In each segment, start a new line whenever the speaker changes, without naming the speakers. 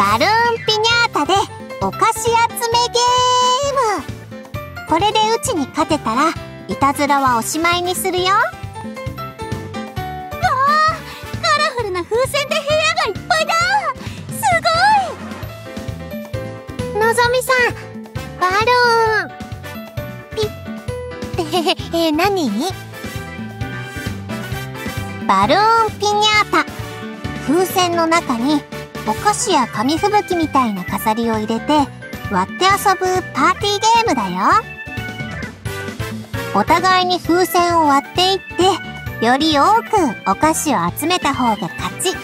バルーンピニャータでお菓子集めゲーム。これでうちに勝てたらいたずらはおしまいにするよ。わ
あカラフルな風船で部屋がいっぱいだ。
すごい。のぞみさんバルーン。ピええ何？バルーンピニャータ。風船の中にお菓子や紙吹雪みたいな飾りを入れて割って遊ぶパーティーゲームだよ。お互いに風船を割っていってより多くお菓子を集めた方が勝ち。ど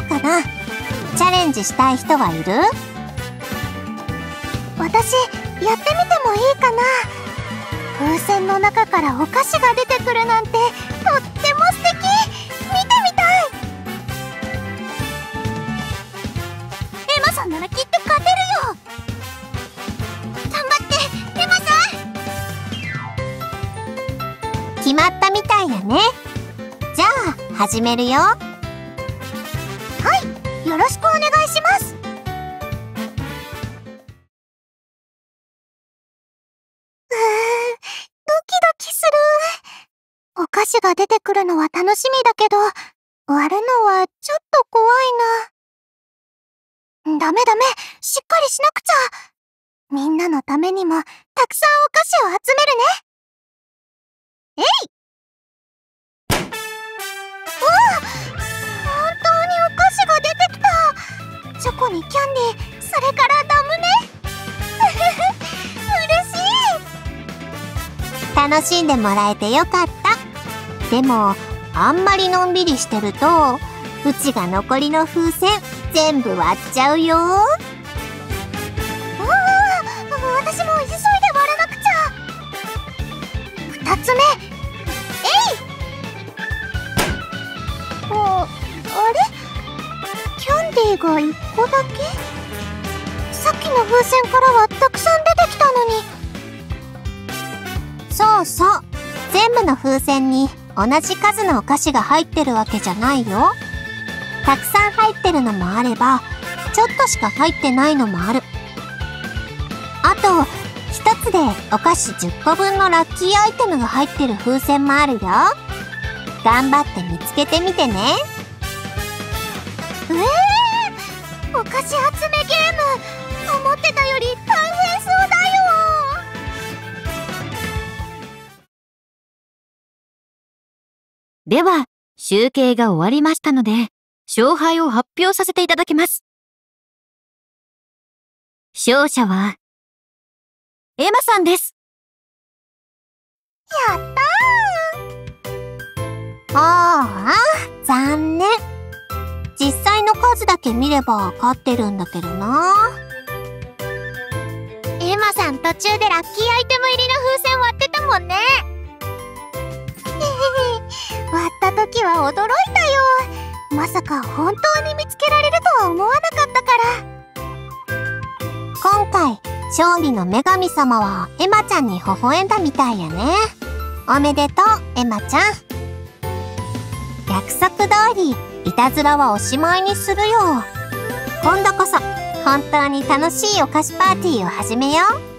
うかな？チャレンジしたい人はいる？
私やってみてもいいかな？風船の中からお菓子が出てくるなんてとってらきっと勝てるよ頑張って。エマ
さん決まったみたいやね。じゃあ始めるよ。
はい。よろしくお願いします。お菓子が出てくるのは楽しみだけど、割るのはちょっと怖いな。ダメダメ、しっかりしなくちゃ。みんなのためにも、たくさんお菓子を集めるね。えいおわ本当にお菓子が出てきたチョコにキャンディー、それからラムネ。嬉
しい楽しんでもらえてよかった。でもあんまりのんびりしてるとうちが残りの風船全部割っちゃうよ。ああ
私も急いで割らなくちゃ。2つ目。えい！ああれ？キャンディーが1個だけ？さっきの風船からはたくさん出てきたの
に。そうそう。全部の風船に同じ数のお菓子が入ってるわけじゃないよ。たくさん入ってるのもあれば、ちょっとしか入ってないのもある。あと、一つでお菓子10個分のラッキーアイテムが入ってる風船もあるよ。頑張って見つけてみてね。
えー、お菓子集めゲーム思ってたより大変そうだ
では、集計が終わりましたので、勝敗を発表させていただきます。勝者は、エマさんです。
やった
ーああ、残念。実際の数だけ見れば勝ってるんだけどな。
エマさん途中でラッキーアイテム入りの風船割ってたもんね。割った時は驚いたよまさか本当に見つけられるとは思わなかった
から。今回勝利の女神様はエマちゃんに微笑んだみたいやね。おめでとうエマちゃん。約束通りいたずらはおしまいにするよ今度こそ本当に楽しいお菓子パーティーを始めよう。